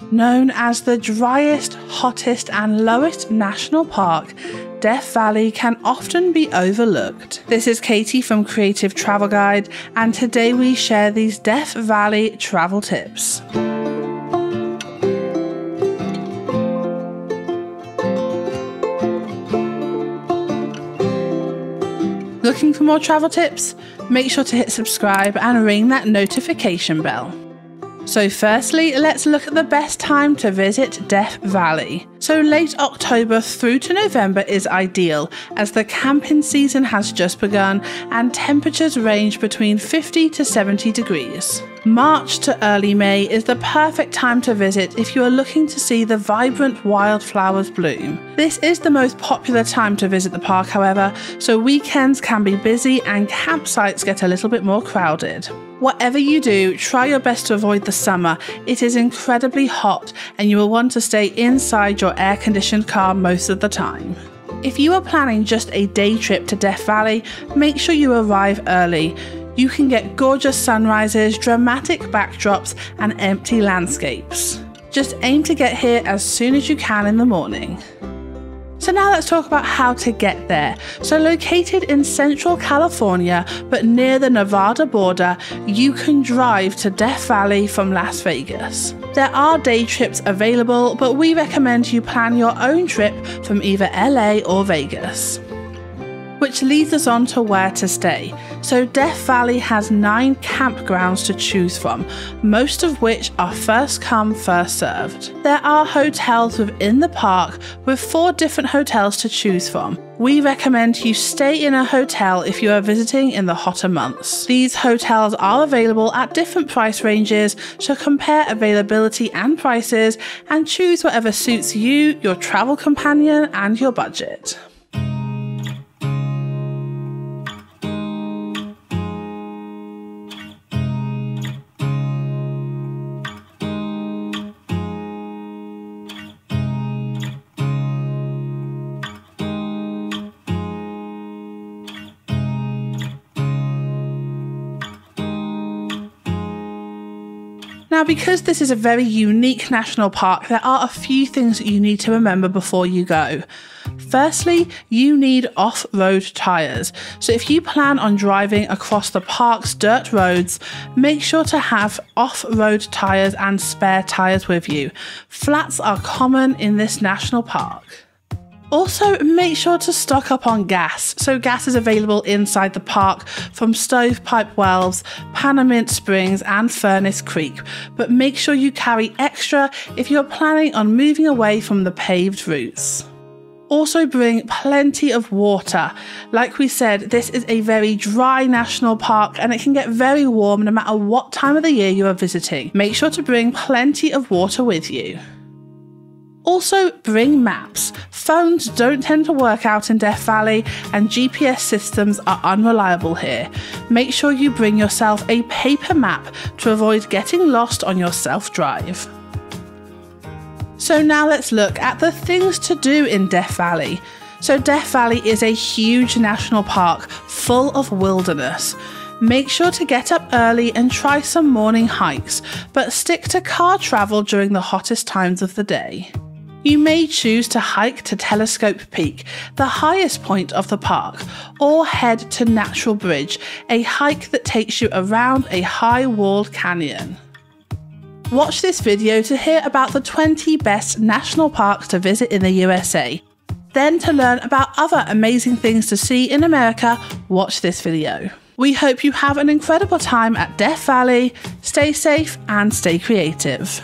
Known as the driest, hottest, and lowest national park, Death Valley can often be overlooked. This is Katie from Creative Travel Guide, and today we share these Death Valley travel tips. Looking for more travel tips? Make sure to hit subscribe and ring that notification bell. So, firstly, let's look at the best time to visit Death Valley. So, late October through to November is ideal as the camping season has just begun and temperatures range between 50 to 70 degrees. March to early May is the perfect time to visit if you are looking to see the vibrant wildflowers bloom. This is the most popular time to visit the park, however, so weekends can be busy and campsites get a little bit more crowded. Whatever you do, try your best to avoid the summer. It is incredibly hot and you will want to stay inside your air conditioned car most of the time. If you are planning just a day trip to Death Valley, make sure you arrive early. You can get gorgeous sunrises, dramatic backdrops, and empty landscapes. Just aim to get here as soon as you can in the morning. So now let's talk about how to get there. So located in central California, but near the Nevada border, you can drive to Death Valley from Las Vegas. There are day trips available, but we recommend you plan your own trip from either LA or Vegas which leads us on to where to stay. So, Death Valley has nine campgrounds to choose from, most of which are first come, first served. There are hotels within the park with four different hotels to choose from. We recommend you stay in a hotel if you are visiting in the hotter months. These hotels are available at different price ranges, so compare availability and prices and choose whatever suits you, your travel companion, and your budget. Now, because this is a very unique national park, there are a few things that you need to remember before you go. Firstly, you need off road tyres. So, if you plan on driving across the park's dirt roads, make sure to have off road tyres and spare tyres with you. Flats are common in this national park. Also, make sure to stock up on gas. So, gas is available inside the park from Stovepipe Wells, Panamint Springs, and Furnace Creek, but make sure you carry extra if you're planning on moving away from the paved routes. Also, bring plenty of water. Like we said, this is a very dry national park and it can get very warm no matter what time of the year you are visiting. Make sure to bring plenty of water with you. Also, bring maps. Phones don't tend to work out in Death Valley, and GPS systems are unreliable here. Make sure you bring yourself a paper map to avoid getting lost on your self drive. So, now let's look at the things to do in Death Valley. So, Death Valley is a huge national park full of wilderness. Make sure to get up early and try some morning hikes, but stick to car travel during the hottest times of the day. You may choose to hike to Telescope Peak, the highest point of the park, or head to Natural Bridge, a hike that takes you around a high walled canyon. Watch this video to hear about the 20 best national parks to visit in the USA. Then, to learn about other amazing things to see in America, watch this video. We hope you have an incredible time at Death Valley. Stay safe and stay creative.